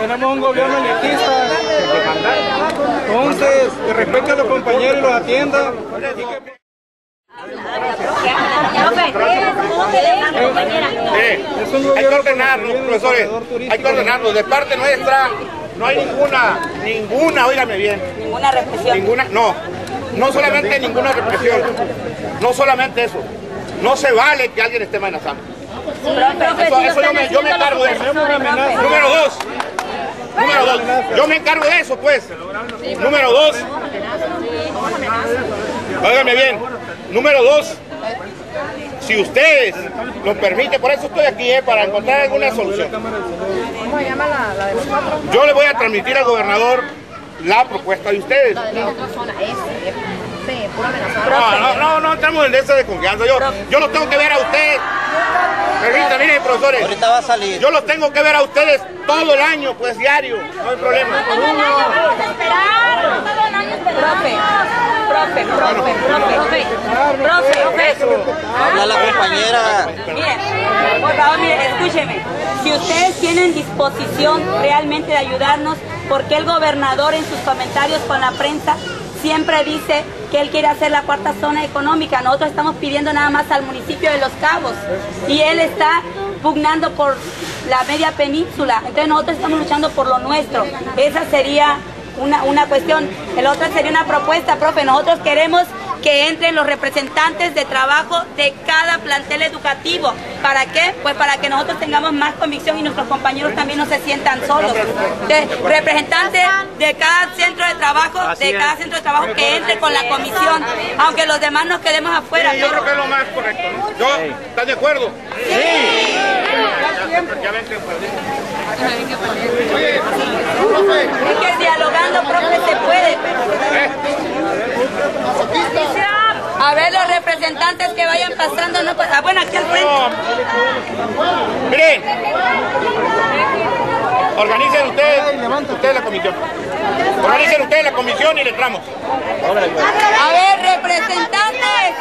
Tenemos un gobierno elitista. Entonces, que respete a los compañeros y los atienda. Hay que ordenarnos, profesores, hay que ordenarnos. De parte nuestra no hay ninguna, ninguna, óigame bien, Ninguna represión. ninguna, no, no solamente ninguna represión, no solamente eso, no se vale que alguien esté amenazando. Eso, eso yo, me, yo me encargo de eso. Número dos, número dos, yo me encargo de eso pues. Número dos, óigame bien, número dos, si ustedes lo permiten, por eso estoy aquí, eh, para encontrar alguna solución. Yo le voy a transmitir al gobernador la propuesta de ustedes. No, no, no, no estamos en esa de confianza. Yo, yo los tengo que ver a ustedes. Permítanme, miren, profesores. Ahorita va a salir. Yo los tengo que ver a ustedes todo el año, pues diario. No hay problema. Profe, profe, profe, profe, profe, profe. Habla la compañera. Miren, por favor, miren, escúcheme. Si ustedes tienen disposición realmente de ayudarnos, ¿por qué el gobernador en sus comentarios con la prensa siempre dice que él quiere hacer la cuarta zona económica? Nosotros estamos pidiendo nada más al municipio de Los Cabos y él está pugnando por la media península. Entonces nosotros estamos luchando por lo nuestro. Esa sería una, una cuestión. El otro sería una propuesta, profe. Nosotros queremos que entren los representantes de trabajo de cada plantel educativo. ¿Para qué? Pues para que nosotros tengamos más convicción y nuestros compañeros también no se sientan solos. Entonces, representantes de cada centro de trabajo, de cada centro de trabajo que entre con la comisión, aunque los demás nos quedemos afuera. Sí, yo creo que es lo más correcto. ¿no? ¿Yo? ¿Estás de acuerdo? Sí. Que Es que dialogando, profe, se puede. A ver los representantes que vayan pasando. No, pues, ah, bueno, aquí al frente. Miren, organicen ustedes, ustedes la comisión. Organicen ustedes la comisión y le entramos. A ver, representantes.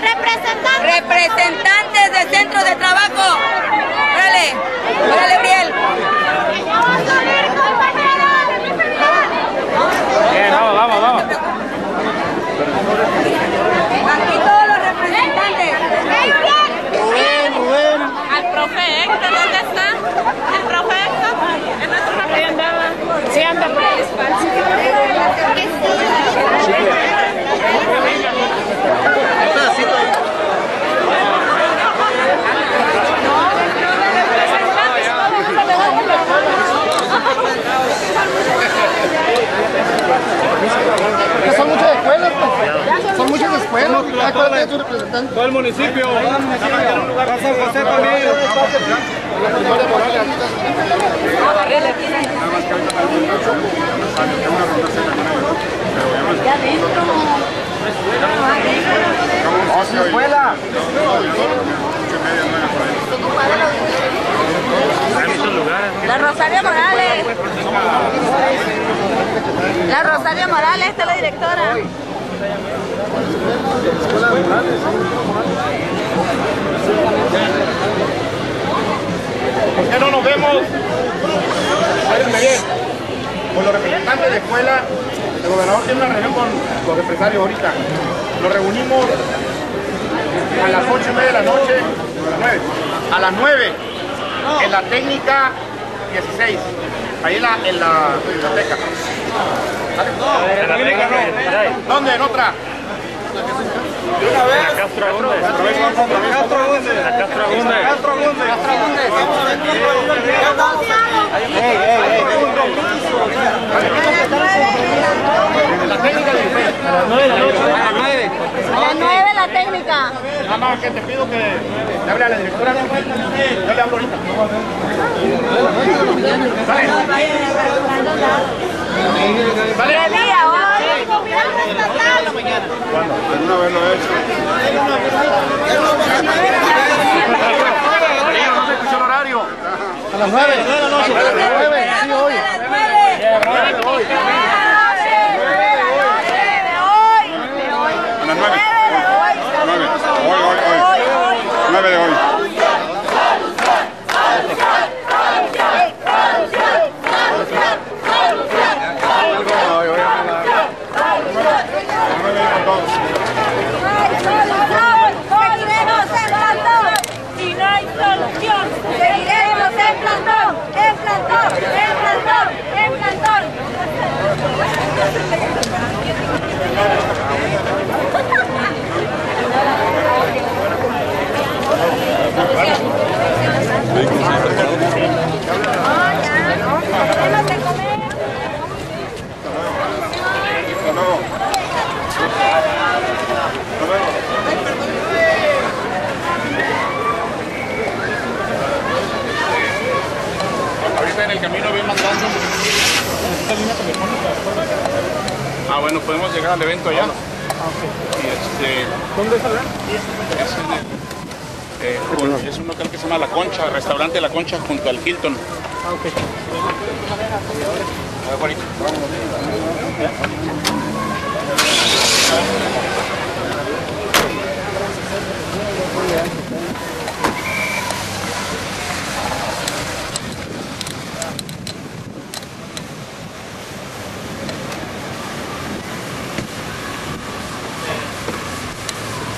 Representantes. Representantes de centros de trabajo. Órale, órale, Uriel. Bien, vamos, vamos, vamos. Aquí todos los representantes. Al profe Héctor, ¿dónde está? El profe Héctor, es nuestro representante. Sí, anda por el espacio. son muchas escuelas, pues. Son muchas escuelas. Acuérdate de tu representante. Todo el municipio. Va San José también. Ya adentro. Escuela. La Rosario Morales. La Rosario Morales, esta es la directora. Con los representantes de escuela, el gobernador tiene una reunión con los empresarios ahorita. Nos reunimos a las ocho y media de la noche, a las 9, en la técnica 16, ahí en la, en la biblioteca. ¿Dónde? ¿En otra? Castro Agúndez. Castro. Castro. Castro Agúndez. En la técnica 16. A las 9 de la noche. A las 9. A las 9 la técnica. Nada más que te pido que le la directora. Le hablo ahorita. ¿Sale? ¿Qué de la mañana. Bueno, alguna vez lo he hecho. No se escuchó el horario. A las 9. A las 9 de la noche. A las Sí, hoy. No hay solución. Seguiremos en plantón, plantón, plantón, plantón. Ah, bueno, podemos llegar al evento allá. Y este, ¿Dónde es eh, con- es un local que se llama La Concha, restaurante La Concha junto al Hilton. Ah, ok.